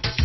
Bye.